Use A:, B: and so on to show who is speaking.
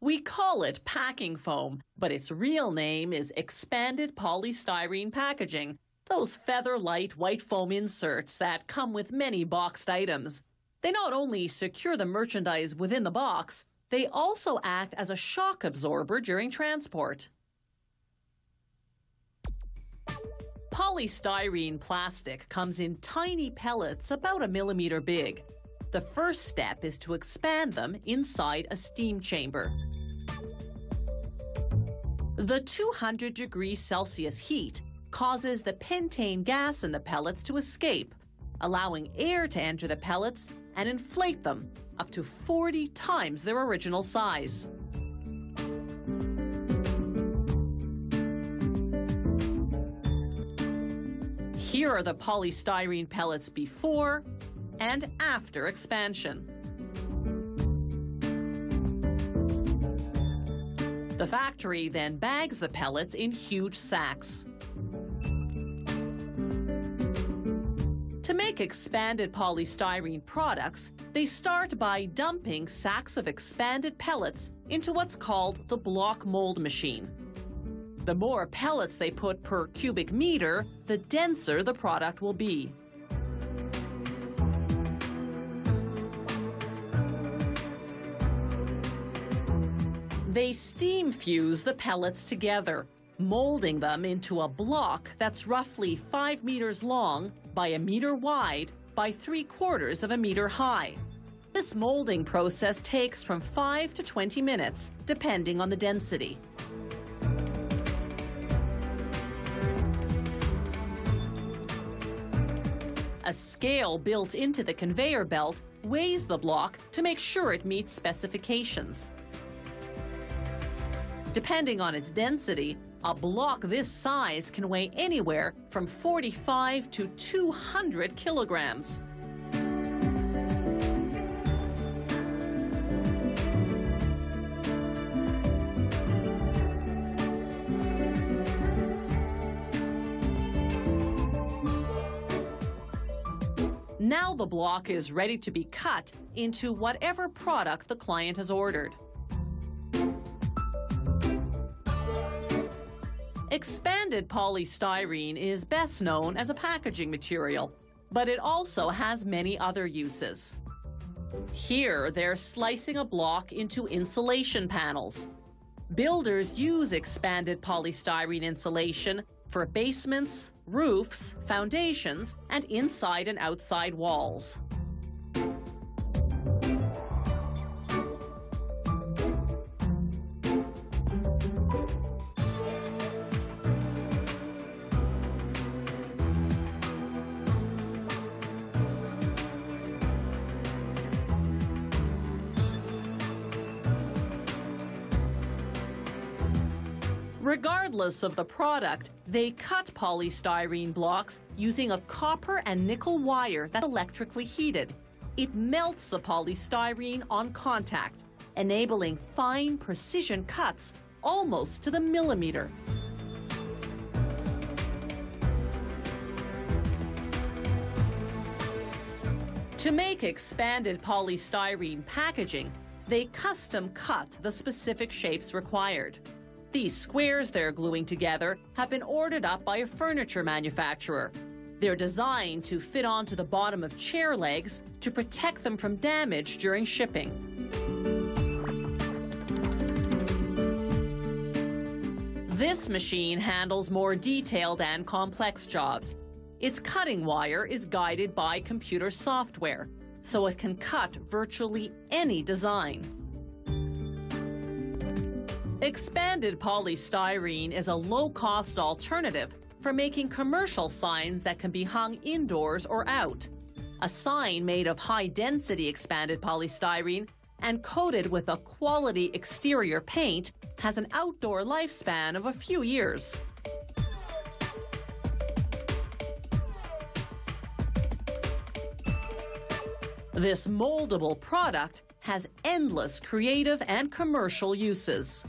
A: We call it packing foam, but its real name is expanded polystyrene packaging, those feather light white foam inserts that come with many boxed items. They not only secure the merchandise within the box, they also act as a shock absorber during transport. Polystyrene plastic comes in tiny pellets about a millimeter big. The first step is to expand them inside a steam chamber. The 200 degrees Celsius heat causes the pentane gas in the pellets to escape, allowing air to enter the pellets and inflate them up to 40 times their original size. Here are the polystyrene pellets before and after expansion. The factory then bags the pellets in huge sacks. To make expanded polystyrene products, they start by dumping sacks of expanded pellets into what's called the block mold machine. The more pellets they put per cubic meter, the denser the product will be. They steam fuse the pellets together, molding them into a block that's roughly 5 meters long by a meter wide by 3 quarters of a meter high. This molding process takes from 5 to 20 minutes, depending on the density. A scale built into the conveyor belt weighs the block to make sure it meets specifications. Depending on its density, a block this size can weigh anywhere from 45 to 200 kilograms. Now the block is ready to be cut into whatever product the client has ordered. Expanded polystyrene is best known as a packaging material, but it also has many other uses. Here, they're slicing a block into insulation panels. Builders use expanded polystyrene insulation for basements, roofs, foundations, and inside and outside walls. Regardless of the product, they cut polystyrene blocks using a copper and nickel wire that's electrically heated. It melts the polystyrene on contact, enabling fine precision cuts almost to the millimeter. To make expanded polystyrene packaging, they custom cut the specific shapes required. These squares they're gluing together have been ordered up by a furniture manufacturer. They're designed to fit onto the bottom of chair legs to protect them from damage during shipping. This machine handles more detailed and complex jobs. Its cutting wire is guided by computer software, so it can cut virtually any design. Expanded polystyrene is a low-cost alternative for making commercial signs that can be hung indoors or out. A sign made of high-density expanded polystyrene and coated with a quality exterior paint has an outdoor lifespan of a few years. This moldable product has endless creative and commercial uses.